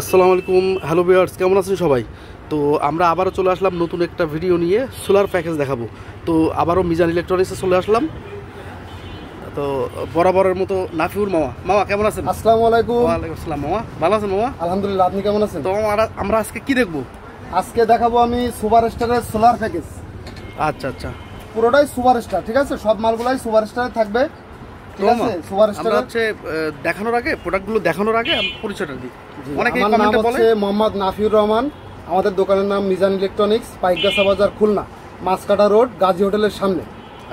আসসালামু আলাইকুম হ্যালো বিয়ার্স কেমন আছেন সবাই? তো আমরা আবারও চলে আসলাম নতুন একটা ভিডিও নিয়ে সোলার প্যাকেজ দেখাবো। তো আবারও মিজান ইলেকট্রনিক্সে চলে আসলাম। তো বরাবরের মতো নাফিউর মামা। মামা কেমন আছেন? আসসালামু আলাইকুম। ওয়ালাইকুম আসসালাম মামা। ভালো আছেন মামা? আলহামদুলিল্লাহ আপনি কেমন আছেন? তো আমরা আমরা আজকে কি দেখব? আজকে দেখাবো আমি সুপার স্টারের সোলার প্যাকেজ। আচ্ছা আচ্ছা। পুরোটাই সুপার স্টার ঠিক আছে? সব মালগুলাই সুপার স্টারে থাকবে। আমরা হচ্ছে দেখানোর আগে প্রোডাক্টগুলো দেখানোর আগে পরিচয়টা দিই। অনেকেই কমেন্টে বলে মোহাম্মদ নাফিউর রহমান। আমাদের দোকানের নাম মিজান ইলেকট্রনিক্স পাইকগাছা বাজার খুলনা মাছকাটা রোড গাজী হোটেলের সামনে।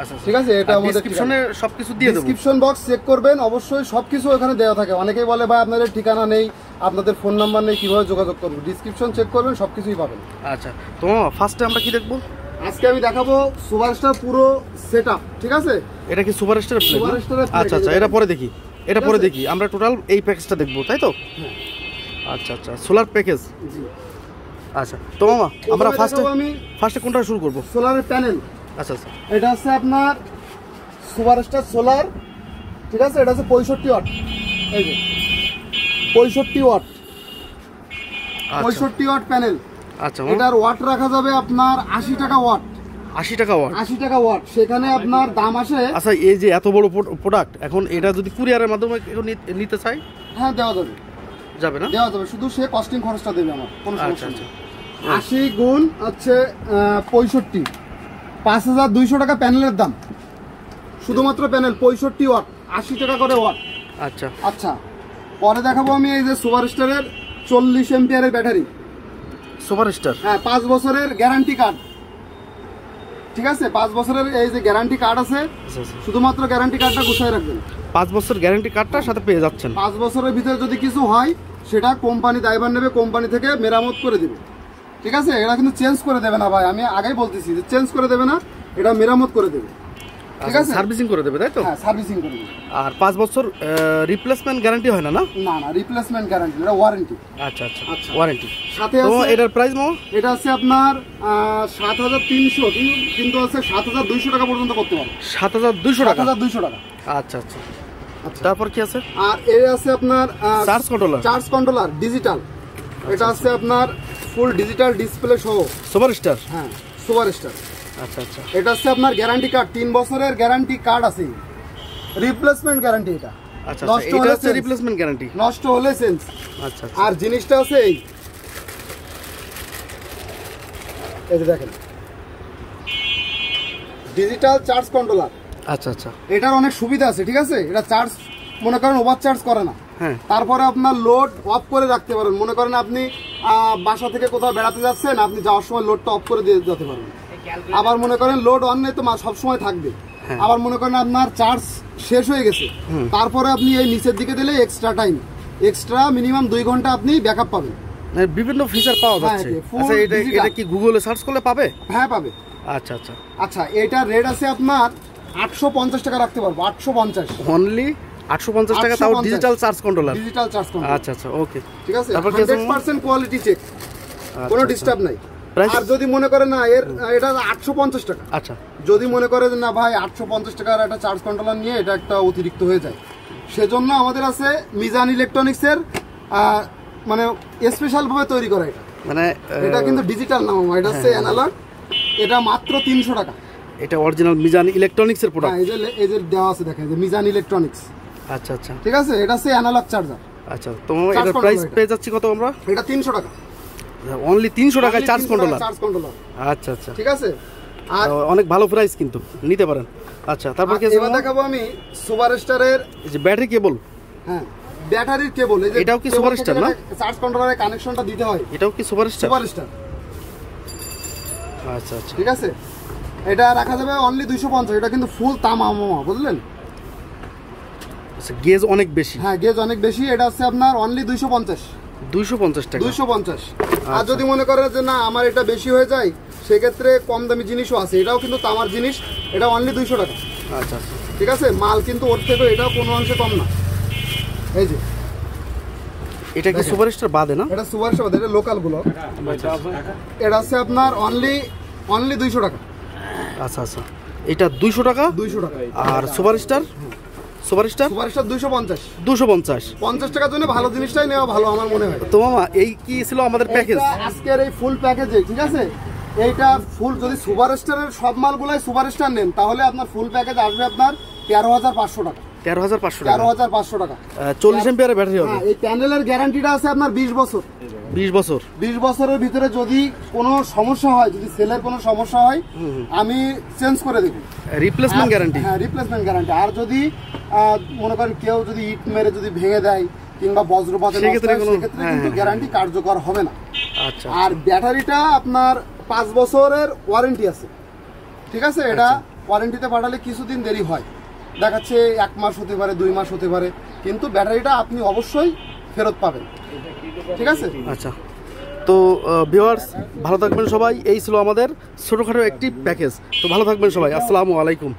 আচ্ছা ঠিক আছে? এটা আমাদের ডিসক্রিপশনে সবকিছু দিয়ে দেবো। ডিসক্রিপশন বক্স চেক করবেন অবশ্যই সবকিছু ওখানে দেওয়া থাকে। অনেকেই বলে ভাই আপনাদের ঠিকানা নেই আপনাদের ফোন নাম্বার নেই কীভাবে যোগাযোগ করবেন ডিসক্রিপশন চেক করবেন সবকিছুই পাবেন। আচ্ছা তো ফার্স্টে আমরা কি দেখব? আজকে আমি দেখাবো সুপারস্টার পুরো সেট ঠিক আছে? এটা কি super star plate Super Star এর plate, আচ্ছা আচ্ছা এটা পরে দেখি। এটা পরে দেখি। আমরা টোটাল এই প্যাকেজটা দেখব তাই তো? হ্যাঁ। আচ্ছা আচ্ছা সোলার প্যাকেজ আচ্ছা তো মামা আমরা ফার্স্টে ফার্স্টে কোনটা শুরু করব? সোলারের প্যানেল আচ্ছা আচ্ছা। এটা হচ্ছে আপনার সুপারস্টার সোলার ঠিক আছে? এটা হচ্ছে পঁয়ষট্টি ওয়াট এই যে পঁয়ষট্টি ওয়াট আচ্ছা। পঁয়ষট্টি ওয়াট প্যানেল আচ্ছা এটার ওয়াট রাখা যাবে আপনার আশি টাকা ওয়াট আশি টাকা ওয়াট আশি টাকা ওয়াট সেখানে আপনার দাম আসে আচ্ছা এই যে এত বড় প্রোডাক্ট এখন এটা যদি কুরিয়ারের মাধ্যমে নিতে চাই হ্যাঁ দেওয়া যাবে। যাবে না? দেওয়া যাবে শুধু সে কস্টিং খরচটা দেবে আমার কোনো আচ্ছা সমস্যা আচ্ছা। নেই আশি গুণ হচ্ছে পঁয়ষট্টি। পাঁচ হাজার দুইশো টাকা প্যানেলের দাম। শুধুমাত্র প্যানেল পঁয়ষট্টি ওয়াট আশি টাকা করে ওয়াট আচ্ছা। আচ্ছা পরে দেখাবো আমি এই যে সুপার স্টারের চল্লিশ এমপিয়ারের ব্যাটারি। সুপার স্টার হ্যাঁ পাঁচ বছরের গ্যারান্টি কার্ড ঠিক আছে? পাঁচ বছরের এই যে গ্যারান্টি কার্ড আছে আচ্ছা আচ্ছা। শুধুমাত্র গ্যারান্টি কার্ডটা গুছাই রাখবেন। পাঁচ বছর গ্যারান্টি কার্ডটার সাথে পেয়ে যাচ্ছেন। পাঁচ বছরের ভিতরে যদি কিছু হয় সেটা কোম্পানি দায়ভার নেবে কোম্পানি থেকে মেরামত করে দেবে। ঠিক আছে? এটা কিন্তু চেঞ্জ করে দেবে না ভাই। আমি আগেই বলতেছি যে চেঞ্জ করে দেবে না এটা মেরামত করে দেবে। ঠিক আছে? সার্ভিসিং করে দেবে তাই তো? হ্যাঁ সার্ভিসিং করে দেবে। আর পাঁচ বছর রিপ্লেসমেন্ট গ্যারান্টি হয় না না? না না রিপ্লেসমেন্ট গ্যারান্টি এটা ওয়ারেন্টি আচ্ছা আচ্ছা আচ্ছা। ওয়ারেন্টি সাথে তো এটার প্রাইস মামা? এটা হচ্ছে আপনার সাত হাজার তিনশো কিন্তু হচ্ছে সাত হাজার দুইশো টাকা পর্যন্ত করতে পারো সাত হাজার দুইশো টাকা? হাজার দুইশো টাকা। আচ্ছা আচ্ছা। আচ্ছা। তারপর কি আছে? আর এর আছে আপনার charge controller charge controller digital এটা আছে আপনার ফুল ডিজিটাল ডিসপ্লে সহ। সুপার স্টার হ্যাঁ সুপার স্টার আচ্ছা আচ্ছা। এটা হচ্ছে আপনার গ্যারান্টি কার্ড তিন বছরের গ্যারান্টি কার্ড আছে। রিপ্লেসমেন্ট গ্যারান্টি এটা। আচ্ছা নষ্ট আচ্ছা হলে রিপ্লেসমেন্ট গ্যারান্টি নষ্ট হলে চেঞ্জ আচ্ছা আচ্ছা। আর জিনিসটা আছে এই। এই দেখেন। ডিজিটাল চার্জ কন্ট্রোলার আচ্ছা আচ্ছা। এটার অনেক সুবিধা আছে ঠিক আছে? এটা চার্জ মনে করেন ওভার চার্জ করে না। হ্যাঁ। তারপরে আপনার লোড অফ করে রাখতে পারেন। মনে করেন আপনি বাসা থেকে কোথাও বেড়াতে যাচ্ছেন আপনি যাওয়ার সময় লোডটা অফ করে দিয়ে যেতে পারবেন। আবার মনে করেন লোড অন নেই তো সবসময় থাকবে। হ্যাঁ। আবার মনে করেন আপনার চার্জ শেষ হয়ে গেছে। তারপরে আপনি এই নিচের দিকে দিলে এক্সট্রা টাইম এক্সট্রা মিনিমাম দুই ঘণ্টা আপনি ব্যাকআপ পাবেন। মানে বিভিন্ন ফিচার পাওয়া হ্যাঁ, যাচ্ছে। আচ্ছা এটা এটা কি গুগলে সার্চ করলে পাবে? হ্যাঁ পাবে। আচ্ছা আচ্ছা। আচ্ছা এটার রেট আছে আপনার আটশো পঞ্চাশ টাকা রাখতে পারব আটশো পঞ্চাশ। অনলি আটশো পঞ্চাশ টাকা তাও digital charge controller digital charge controller আচ্ছা আচ্ছা ওকে ঠিক আছে? তারপর কি আছে হান্ড্রেড পার্সেন্ট কোয়ালিটি চেক কোনো ডিস্টার্ব নাই। Price? আর যদি মনে করে না এর এটা আটশো পঞ্চাশ টাকা। আচ্ছা। যদি মনে করে না ভাই আটশো পঞ্চাশ টাকার একটা চার্জ কন্ট্রোলার নিয়ে এটা একটা অতিরিক্ত হয়ে যায়। সেজন্য আমাদের আছে মিজান ইলেকট্রনিক্সের মানে স্পেশাল ভাবে তৈরি করা এটা। মানে এটা কিন্তু ডিজিটাল না এটা হচ্ছে অ্যানালগ এটা মাত্র তিনশো টাকা। এটা অরিজিনাল মিজান ইলেকট্রনিক্স এর প্রোডাক্ট হ্যাঁ এই যে এই যে দেওয়া আছে দেখেন যে মিজান ইলেকট্রনিক্স আচ্ছা আচ্ছা। ঠিক আছে? এটা হচ্ছে অ্যানালগ চার্জার আচ্ছা তো controller প্রাইস পেয়ে যাচ্ছি কত আমরা? এটা তিনশো টাকা। অনলি তিনশো টাকায় চার্জ কন্ট্রোলার চার্জ কন্ট্রোলার আচ্ছা আচ্ছা। ঠিক আছে? আর অনেক ভালো প্রাইস কিন্তু নিতে পারেন। আচ্ছা তারপর কি আছে এবার দেখাবো আমি সুপার স্টারের যে ব্যাটারি কেবল হ্যাঁ ব্যাটারির কেবল এই যে এটাও কি থেকে Star না? চার্জ কন্ট্রোলারের কানেকশনটা দিতে হয়। এটাও কি সুপার স্টার সুপার স্টার আচ্ছা আচ্ছা। ঠিক আছে? এটা রাখা যাবে অনলি দুইশো পঞ্চাশ এটা কিন্তু ফুল তামা মামা বুঝলেন? আচ্ছা গেজ অনেক বেশি। হ্যাঁ গেজ অনেক বেশি এটা হচ্ছে আপনার অনলি দুইশো পঞ্চাশ দুইশো পঞ্চাশ টাকা। দুইশো পঞ্চাশ। আর যদি মনে করে যে না আমার এটা বেশি হয়ে যায় সেক্ষেত্রে কম দামি জিনিসও আছে। এটাও কিন্তু তামার জিনিস এটা অনলি দুইশো টাকা। আচ্ছা আচ্ছা। ঠিক আছে? মাল কিন্তু ওর থেকে এটাও কোনো অংশে কম না। এই যে। এটা কি দেখেন। সুপার স্টার বাদে না? এটা সুপার শপ এটা লোকালগুলো। এটা হচ্ছে আপনার অনলি অনলি দুইশো টাকা। আচ্ছা আচ্ছা। এটা দুইশো টাকা? দুইশো টাকা। আর super star super star super star দুইশো পঞ্চাশ। দুশো পঞ্চাশ। পঞ্চাশ টাকার জন্য ভালো জিনিসটাই নেওয়া ভালো আমার মনে হয়। তো মামা এই কি ছিল আমাদের প্যাকেজ আজকের এই ফুল প্যাকেজে ঠিক আছে? এইটা ফুল যদি সব মালগুলাই নেন তাহলে আপনার ফুল প্যাকেজ আসবে আপনার তেরো হাজার পাঁচশো টাকা। তেরো হাজার পাঁচশো তেরো হাজার পাঁচশো টাকা। চল্লিশ এম্পিয়ারের ব্যাটারি হবে। এই প্যানেলের গ্যারান্টিটা আছে আপনার বিশ বছর। বিশ বছর। বিশ বছরের ভিতরে যদি কোনো সমস্যা হয় যদি সেলের কোনো সমস্যা হয় আমি চেঞ্জ করে দেবো। রিপ্লেসমেন্ট গ্যারান্টি হ্যাঁ রিপ্লেসমেন্ট গ্যারান্টি আর যদি মনে করেন কেউ যদি ইট মেরে যদি ভেঙে দেয় কিংবা বজ্রপাতে সেক্ষেত্রে সেক্ষেত্রে হ্যাঁ, কিন্তু হ্যাঁ। গ্যারান্টি কার্যকর হবে না। আচ্ছা। আর ব্যাটারিটা আপনার পাঁচ বছরের ওয়ারেন্টি আছে। ঠিক আছে? এটা আচ্ছা। ওয়ারেন্টিতে পাঠালে কিছুদিন দেরি হয়। দেখাচ্ছে এক মাস হতে পারে, দুই মাস হতে পারে। কিন্তু ব্যাটারিটা আপনি অবশ্যই ফেরত পাবেন। ঠিক আছে? আচ্ছা। তো ভিওয়ার্স ভালো থাকবেন সবাই। এই ছিল আমাদের ছোটোখাটো একটি প্যাকেজ। তো ভালো থাকবেন সবাই। আসসালামু আলাইকুম।